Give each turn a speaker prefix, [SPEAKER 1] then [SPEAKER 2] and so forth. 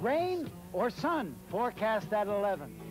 [SPEAKER 1] Rain or sun? Forecast at 11.